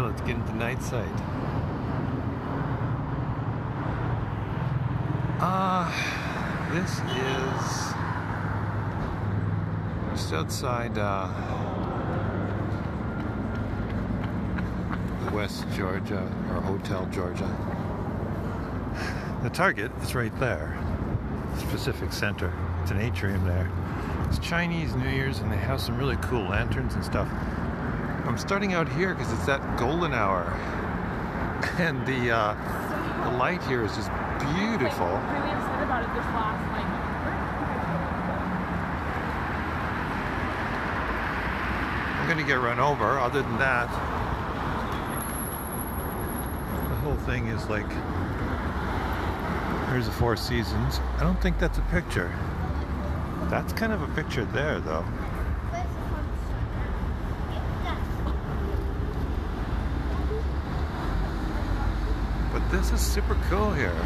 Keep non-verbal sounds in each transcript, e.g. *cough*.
Let's get into night sight. Ah, uh, this is just outside uh, West Georgia or Hotel Georgia. The Target is right there. It's Pacific Centre. It's an atrium there. It's Chinese New Year's and they have some really cool lanterns and stuff. I'm starting out here because it's that golden hour. *laughs* And the uh, the light here is just beautiful. I'm gonna get run over. Other than that, the whole thing is like, here's the Four Seasons. I don't think that's a picture. That's kind of a picture there, though. This is super cool here.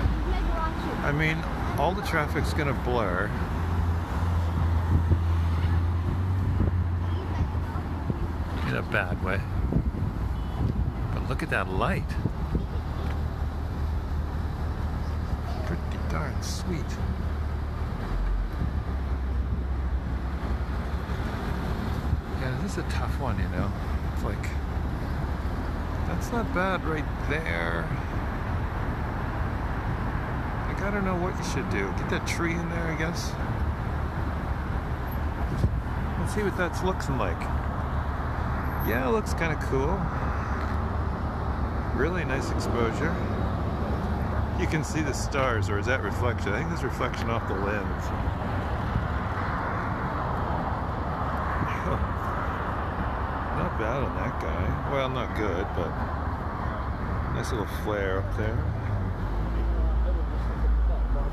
I mean, all the traffic's gonna blur. In a bad way. But look at that light. Pretty darn sweet. Yeah, this is a tough one, you know. It's like, that's not bad right there. I don't know what you should do. Get that tree in there, I guess. Let's see what that's looking like. Yeah, it looks kind of cool. Really nice exposure. You can see the stars, or is that reflection? I think that's reflection off the lens. *laughs* Not bad on that guy. Well, not good, but nice little flare up there.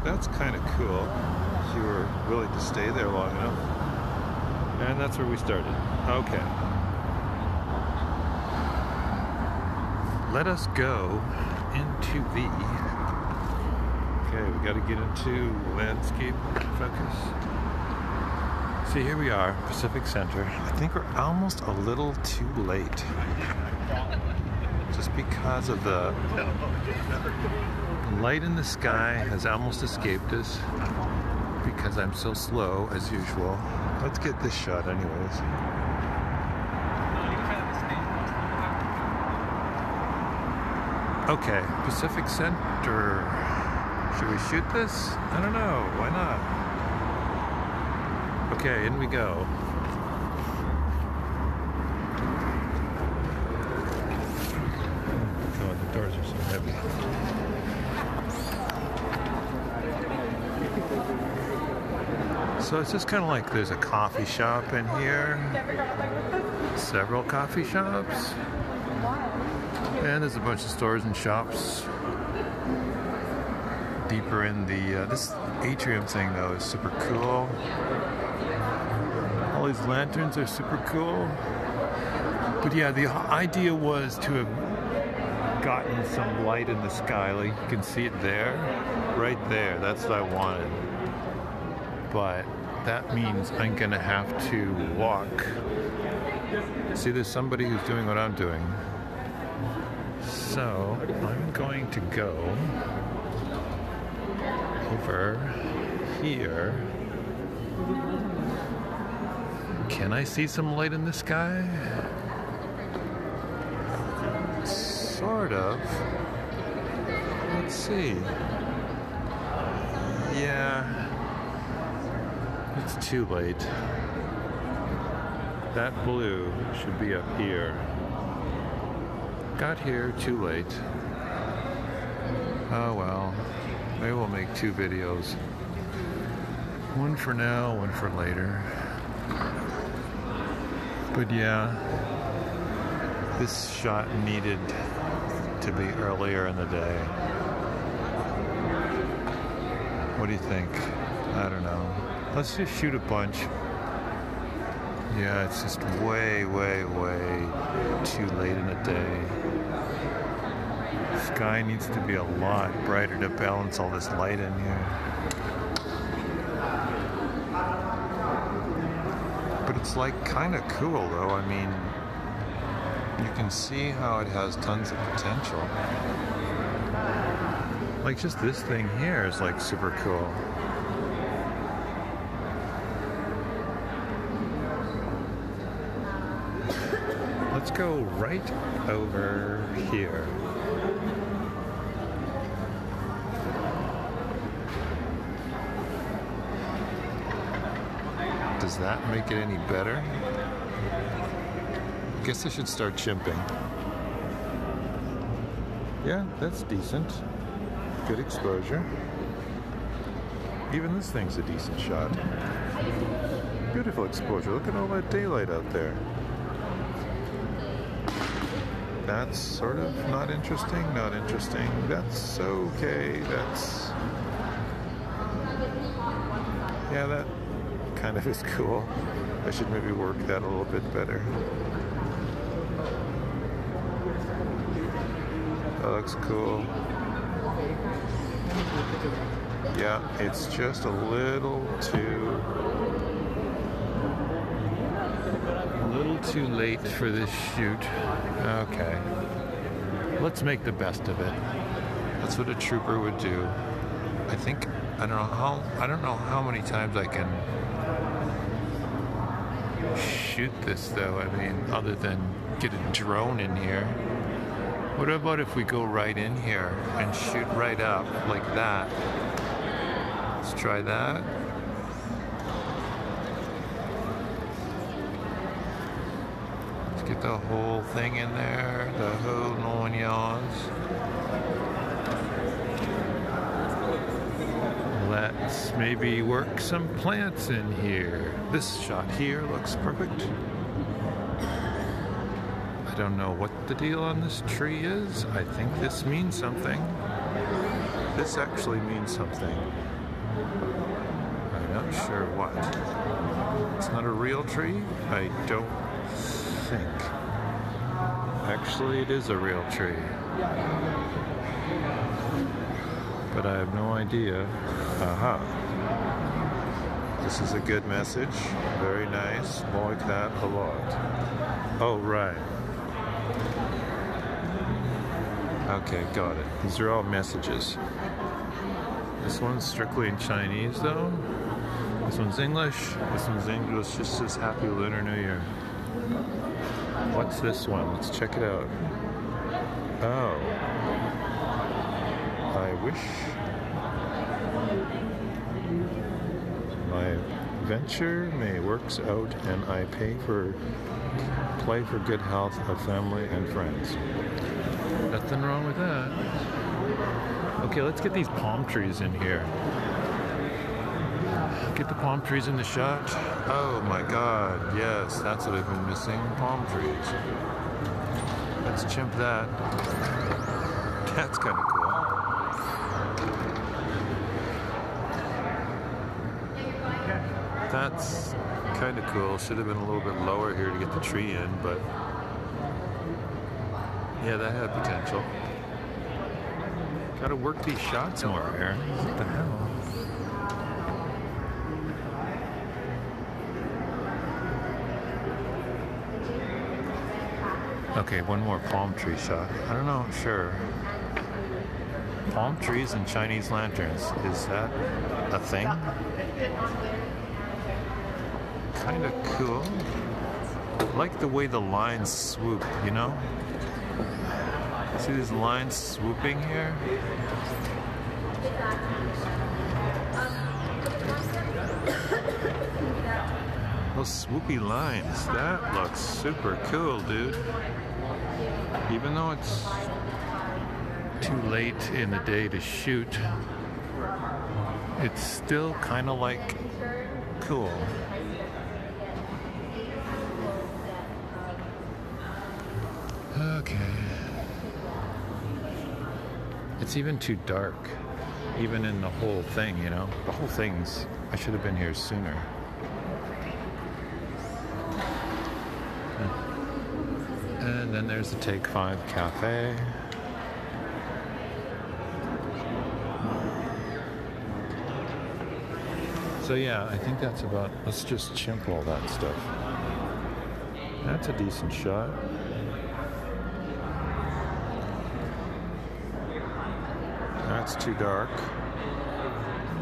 That's kind of cool if you were willing to stay there long enough. And that's where we started. Okay. Let us go into the... Okay, we got to get into landscape focus. See, here we are, Pacific Centre. I think we're almost a little too late. *laughs* Just because of the light in the sky has almost escaped us because I'm so slow as usual. Let's get this shot anyways. Okay, Pacific Centre. Should we shoot this? I don't know. Why not? Okay, in we go. Oh, the doors are so heavy. So it's just kind of like there's a coffee shop in here, several coffee shops, and there's a bunch of stores and shops deeper in the, uh, this atrium thing though is super cool. All these lanterns are super cool. But yeah, the idea was to have gotten some light in the sky. Like you can see it there, right there. That's what I wanted. But that means I'm gonna have to walk. See, there's somebody who's doing what I'm doing. So I'm going to go over here. Can I see some light in the sky? Sort of. Let's see. Yeah. It's too late. That blue should be up here. Got here too late. Oh well. Maybe we'll make two videos. One for now, one for later. But yeah, this shot needed to be earlier in the day. What do you think? I don't know. Let's just shoot a bunch. Yeah, it's just way, way, way too late in the day. Sky needs to be a lot brighter to balance all this light in here. But it's like kind of cool though. I mean, you can see how it has tons of potential. Like just this thing here is like super cool. Let's go right over here. Does that make it any better? I guess I should start chimping. Yeah, that's decent. Good exposure. Even this thing's a decent shot. Beautiful exposure. Look at all that daylight out there. That's sort of not interesting, not interesting. That's okay. That's. Yeah, that kind of *laughs* is cool. I should maybe work that a little bit better. That looks cool. Yeah, it's just a little too a little too late for this shoot. Okay. Let's make the best of it. That's what a trooper would do. I think I don't know how I don't know how many times I can shoot this though. I mean, other than get a drone in here. What about if we go right in here and shoot right up like that? Let's try that. The whole thing in there, the whole nine yards. Let's maybe work some plants in here. This shot here looks perfect. I don't know what the deal on this tree is. I think this means something. This actually means something. I'm not sure what. It's not a real tree? I don't think. Actually, it is a real tree. But I have no idea. Aha. This is a good message. Very nice. Like that a lot. Oh, right. Okay, got it. These are all messages. This one's strictly in Chinese, though. This one's English. This one's English. Just says Happy Lunar New Year. What's this one? Let's check it out. Oh. I wish my venture may works out and I pay for play for good health of family and friends. Nothing wrong with that. Okay, let's get these palm trees in here. Get the palm trees in the shot. Oh my god, yes, that's what I've been missing. Palm trees. Let's chimp that. *laughs* That's kind of cool. That's kind of cool. Should have been a little bit lower here to get the tree in, but yeah, that had potential. Gotta work these shots more, Aaron. What the hell? Okay, one more palm tree shot. I don't know, sure. Palm trees and Chinese lanterns. Is that a thing? Kind of cool. I like the way the lines swoop, you know? See these lines swooping here? Those swoopy lines. That looks super cool, dude. Even though it's too late in the day to shoot, it's still kind of like cool. Okay. It's even too dark, even in the whole thing, you know? The whole thing's. I should have been here sooner. And then there's the Take Five Cafe. So yeah, I think that's about. Let's just chimp all that stuff. That's a decent shot. That's too dark.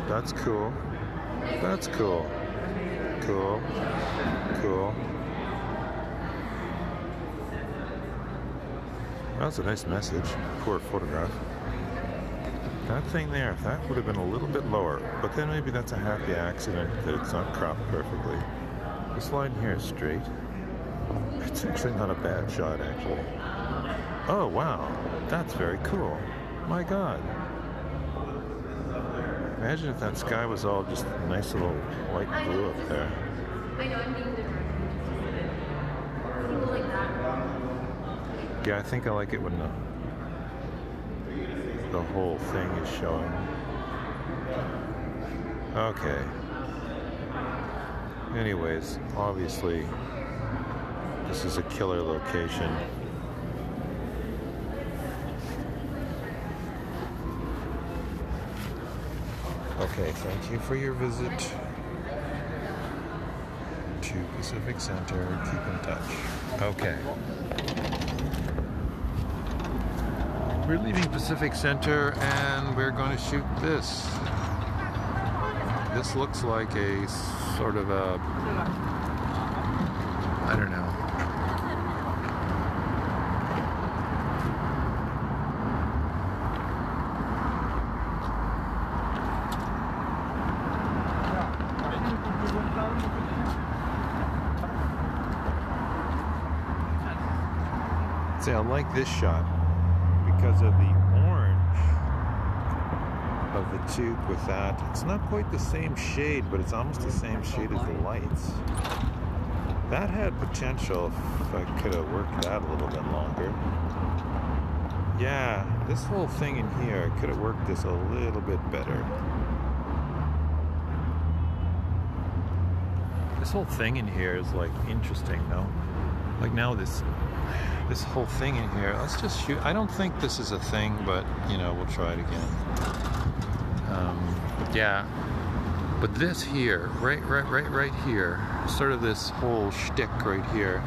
That's cool. That's cool. Cool. Cool. That's a nice message. Poor photograph. That thing there, that would have been a little bit lower, but then maybe that's a happy accident that it's not cropped perfectly. This line here is straight. It's actually not a bad shot, actually. Oh, wow. That's very cool. My God. Imagine if that sky was all just nice little light blue up there. I know I'm being different. People like that. Yeah, I think I like it when the, the whole thing is showing. Okay. Anyways, obviously, this is a killer location. Okay, thank you for your visit to Pacific Centre. Keep in touch. Okay. We're leaving Pacific Centre and we're going to shoot this. This looks like a sort of a, I don't know. See, I like this shot because of the orange of the tube with that. It's not quite the same shade, but it's almost the same shade as the lights. That had potential if I could have worked that a little bit longer. Yeah, this whole thing in here, I could have worked this a little bit better. This whole thing in here is like interesting, no? Like now this this whole thing in here. Let's just shoot. I don't think this is a thing, but you know, we'll try it again. Um, yeah. But this here, right, right, right, right here, sort of this whole shtick right here,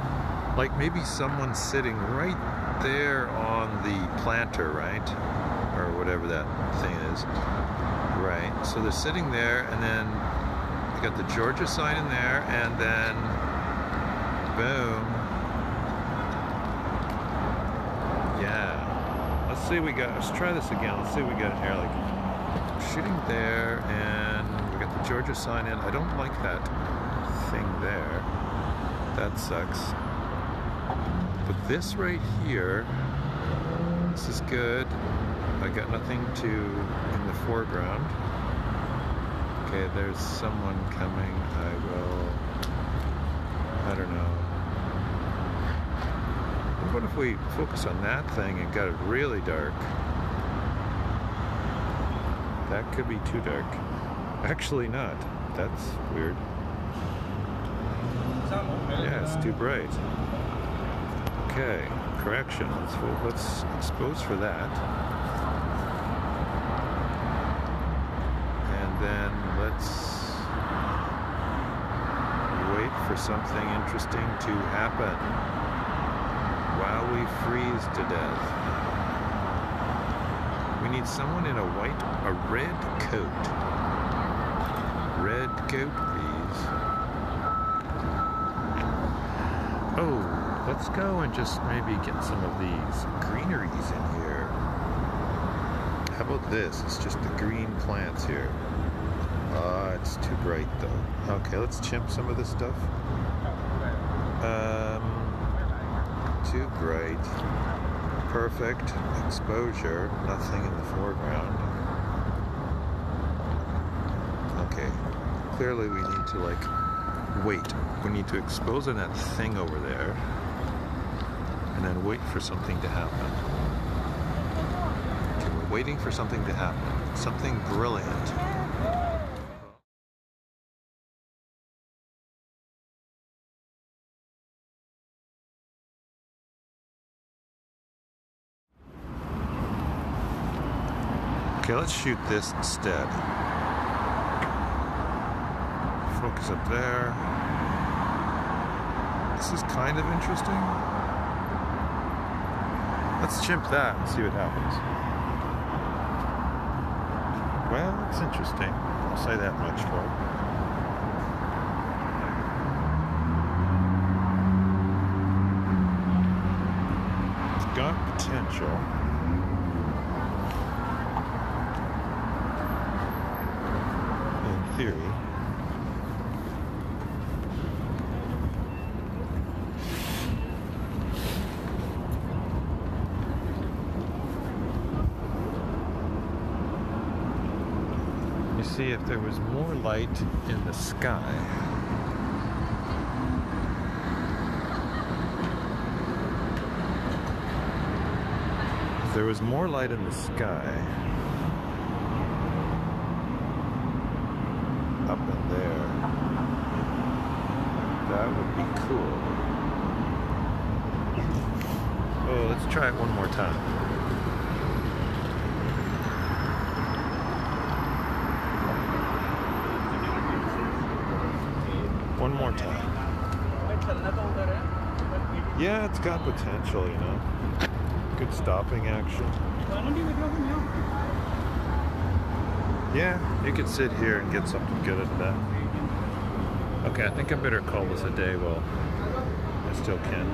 like maybe someone's sitting right there on the planter, right, or whatever that thing is, right. So they're sitting there, and then you got the Georgia sign in there, and then boom. Yeah. Let's see we got, let's try this again. Let's see we got an here. Like shooting there and we got the Georgia sign in. I don't like that thing there. That sucks. But this right here, this is good. I got nothing to in the foreground. Okay, there's someone coming. I will, I don't know. What if we focus on that thing and got it really dark? That could be too dark. Actually not. That's weird. Yeah, it's too bright. Okay, correction. Let's, let's expose for that. And then let's wait for something interesting to happen we freeze to death. We need someone in a white, a red coat. Red coat, please. Oh, let's go and just maybe get some of these greeneries in here. How about this? It's just the green plants here. Ah, it's too bright though. Okay, let's chimp some of this stuff. Um, too bright. Perfect exposure. Nothing in the foreground. Okay. Clearly we need to like wait. We need to expose on that thing over there. And then wait for something to happen. Okay, we're waiting for something to happen. Something brilliant. Okay, let's shoot this instead. Focus up there. This is kind of interesting. Let's chimp that and see what happens. Well, it's interesting. I'll say that much for it. It's got potential. In theory. You see, if there was more light in the sky, if there was more light in the sky up in there, that would be cool. Oh, let's try it one more time. One more time. Yeah, it's got potential, you know. Good stopping action. Yeah, you could sit here and get something good at that. Okay, I think I better call this a day. Well, I still can.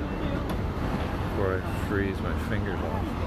Before I freeze my fingers off.